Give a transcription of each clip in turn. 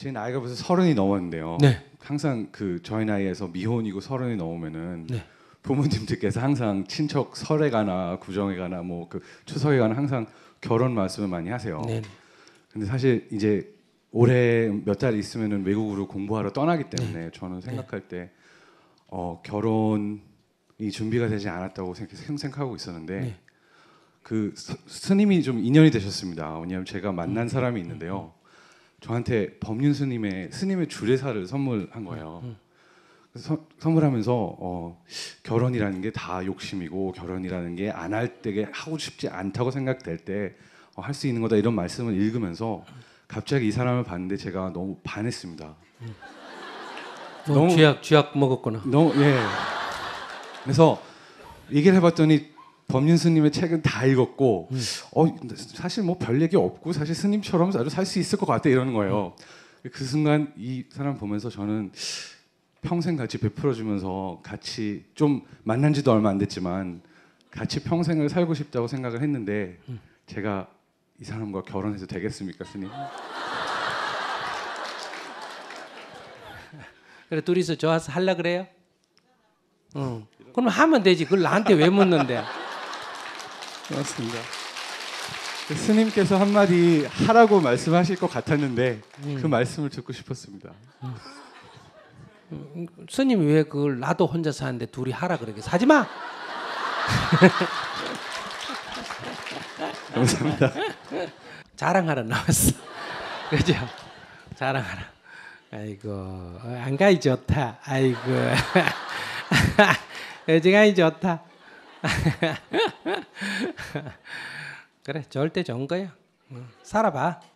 제 나이가 벌써 서른이 넘었는데요. 네. 항상 그 저희 나이에서 미혼이고 서른이 넘으면은 네. 부모님들께서 항상 친척 설에 가나 구정에 가나 뭐 그 추석에 가나 항상 결혼 말씀을 많이 하세요. 네. 근데 사실 이제 올해 몇 달 있으면은 외국으로 공부하러 떠나기 때문에 네. 저는 생각할 때 어, 결혼이 준비가 되지 않았다고 생각, 생각하고 있었는데 네. 그 스, 스님이 좀 인연이 되셨습니다. 왜냐하면 제가 만난 음. 사람이 있는데요. 저한테 법륜 스님의 스님의 주례사를 선물한 거예요. 음. 그래서 서- 선물하면서 어, 결혼이라는 게 다 욕심이고 결혼이라는 게 안 할 때게 하고 싶지 않다고 생각될 때 어, 할수 있는 거다 이런 말씀을 읽으면서 갑자기 이 사람을 봤는데 제가 너무 반했습니다. 뭐 너무- 쥐약 쥐약 먹었구나. 너무 예. 그래서 얘기를 해봤더니 법륜 스님의 책은 다 읽었고 어 사실 뭐 별 얘기 없고 사실 스님처럼 아주 살수 있을 것 같아 이러는 거예요. 그 순간 이 사람 보면서 저는 평생 같이 베풀어 주면서 같이 좀 만난 지도 얼마 안 됐지만 같이 평생을 살고 싶다고 생각을 했는데 제가 이 사람과 결혼해도 되겠습니까 스님? 그래 둘이서 좋아서 할라 그래요? 응. 그럼 하면 되지. 그걸 나한테 왜 묻는데? 고맙습니다. 스님께서 한마디 하라고 말씀하실 것 같았는데 그 말씀을 듣고 싶었습니다. 스님이 왜 그걸 나도 혼자 사는데 둘이 하라 그러게 하지 마. 감사합니다. 자랑하러 나왔어. 그죠? 자랑하러. 아이고 어, 안가이 좋다. 아이고 어지간히 좋다. 그래 좋을 때 좋은 거야. 응, 살아봐.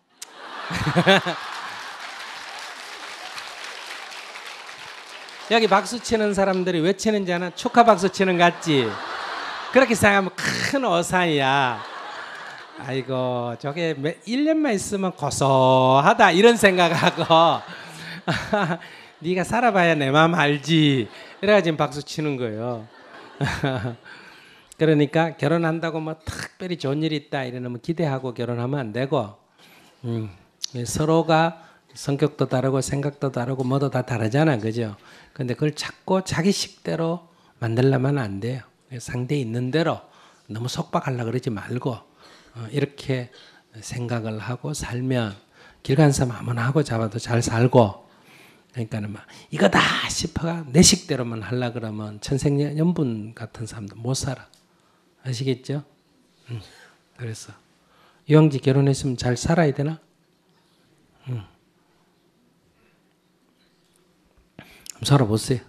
여기 박수 치는 사람들이 왜 치는지 아나? 축하 박수 치는 것 같지? 그렇게 생각하면 큰 어사이야. 아이고 저게 몇- 1년만 있으면 고소하다 이런 생각하고 네가 살아봐야 내 마음 알지 이래가 지금 박수 치는 거예요 그러니까 결혼한다고 뭐 특별히 좋은 일 있다 이러면 기대하고 결혼하면 안 되고 음, 서로가 성격도 다르고 생각도 다르고 뭐도 다 다르잖아 그죠? 근데 그걸 자꾸 자기 식대로 만들려면 안 돼요. 상대 있는 대로 너무 속박하려 그러지 말고 어, 이렇게 생각을 하고 살면 길간 사람 아무나 하고 잡아도 잘 살고 그러니까는 막 이거다 싶어가 내 식대로만 하려 그러면 천생연분 같은 사람도 못 살아 아시겠죠? 음, 그래서 유영지 결혼했으면 잘 살아야 되나? 음. 한번 살아보세요.